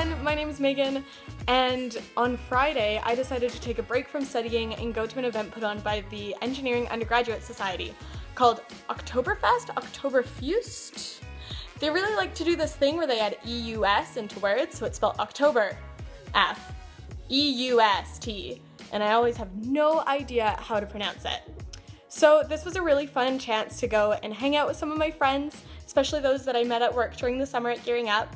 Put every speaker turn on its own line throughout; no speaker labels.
my name is Megan, and on Friday I decided to take a break from studying and go to an event put on by the Engineering Undergraduate Society called Oktoberfest, Oktoberfest. They really like to do this thing where they add EUS into words, so it's spelled October, F, E-U-S-T, and I always have no idea how to pronounce it. So this was a really fun chance to go and hang out with some of my friends, especially those that I met at work during the summer at Gearing Up,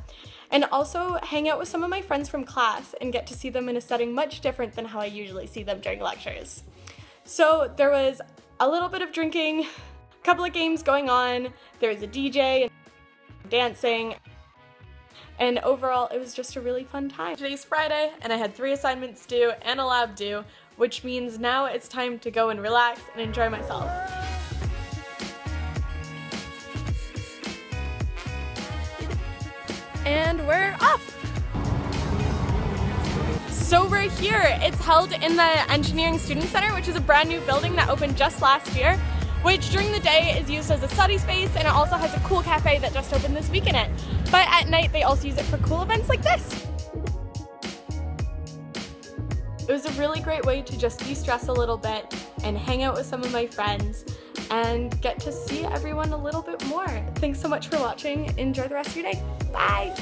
and also hang out with some of my friends from class and get to see them in a setting much different than how I usually see them during lectures. So there was a little bit of drinking, a couple of games going on, there was a DJ and dancing, and overall it was just a really fun time. Today's Friday and I had three assignments due and a lab due, which means now it's time to go and relax and enjoy myself. So we're here. It's held in the Engineering Student Center, which is a brand new building that opened just last year, which during the day is used as a study space and it also has a cool cafe that just opened this week in it. But at night they also use it for cool events like this. It was a really great way to just de-stress a little bit and hang out with some of my friends and get to see everyone a little bit more. Thanks so much for watching. Enjoy the rest of your day. Bye!